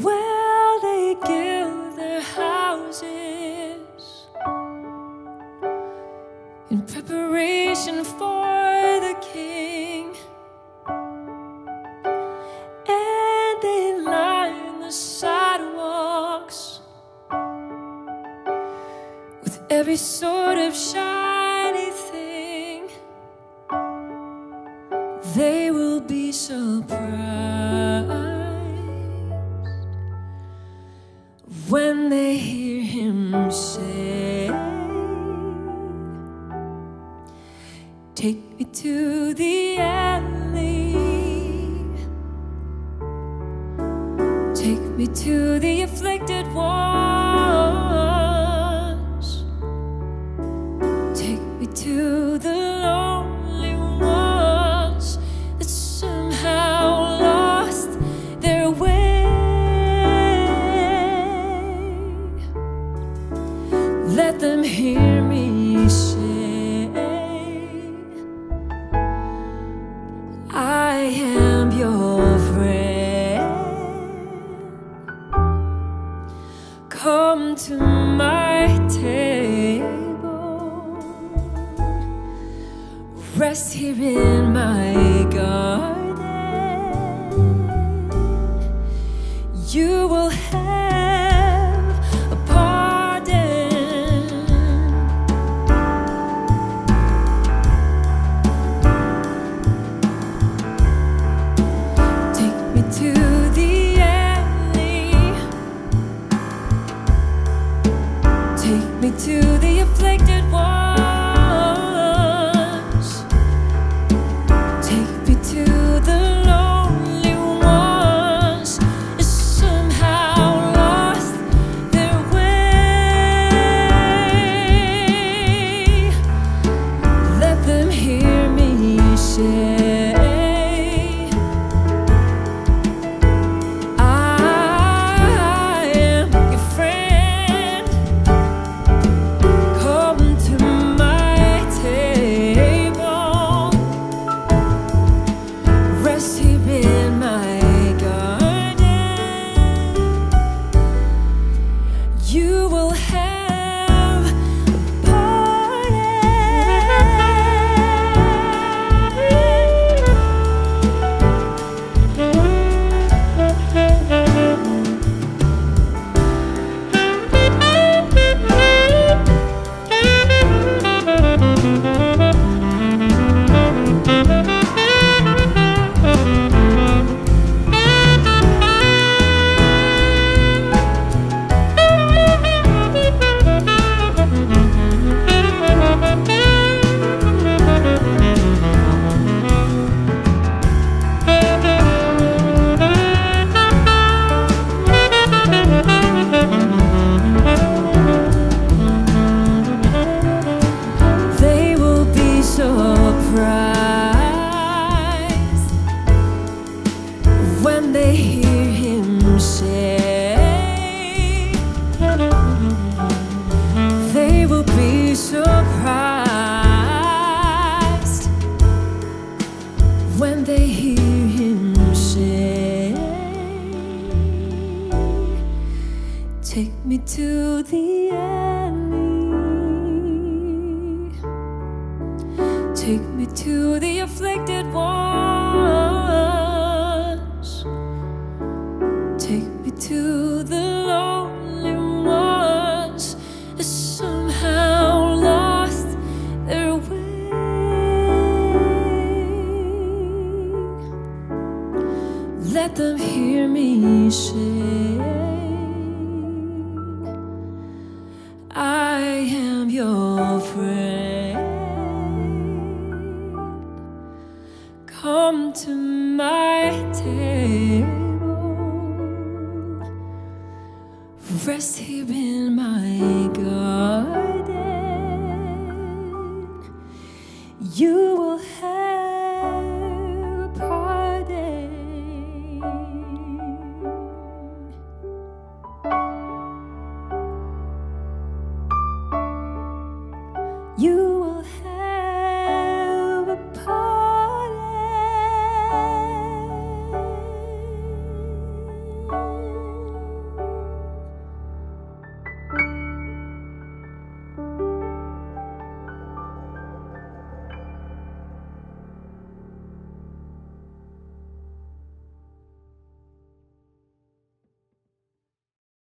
Well, they give their houses in preparation for the king, and they line the sidewalks with every sort of shiny thing. They will be so proud. When they hear him say, Take me to the alley. Take me to the afflicted ones. Take me to the am your friend. Come to my table. Rest here in my garden. You will have to You be surprised when they hear him say. Take me to the alley. Take me to the afflicted Come to my table. Rest here in my garden. You